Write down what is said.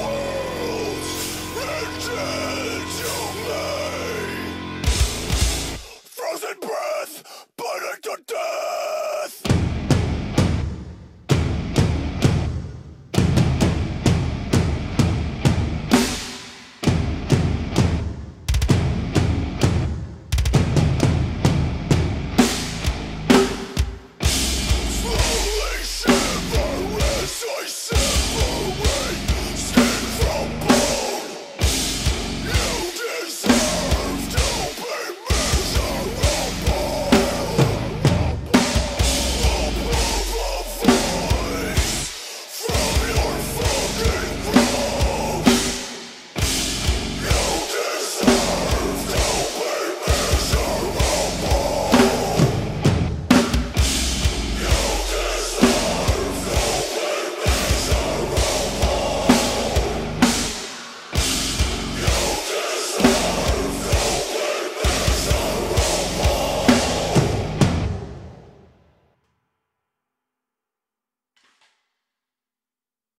Unstoppable!